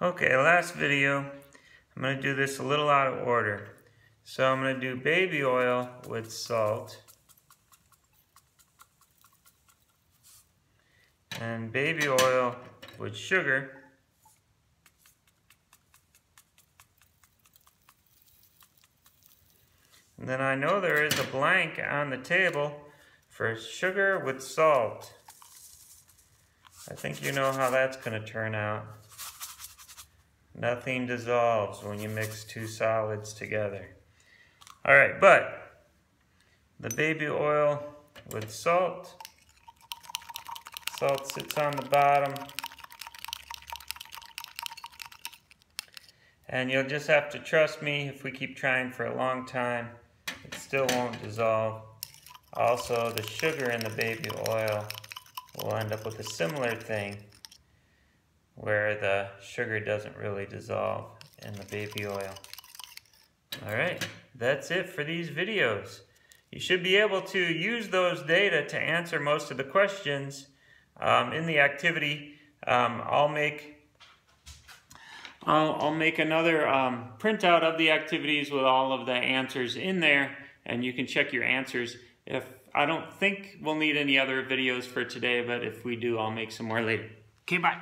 Okay, last video, I'm going to do this a little out of order. So I'm going to do baby oil with salt. And baby oil with sugar. And then I know there is a blank on the table for sugar with salt. I think you know how that's going to turn out. Nothing dissolves when you mix two solids together. All right, but the baby oil with salt. Salt sits on the bottom. And you'll just have to trust me if we keep trying for a long time, it still won't dissolve. Also, the sugar in the baby oil will end up with a similar thing where the sugar doesn't really dissolve in the baby oil. All right, that's it for these videos. You should be able to use those data to answer most of the questions um, in the activity. Um, I'll make I'll, I'll make another um, printout of the activities with all of the answers in there, and you can check your answers. If I don't think we'll need any other videos for today, but if we do, I'll make some more later. Okay, bye.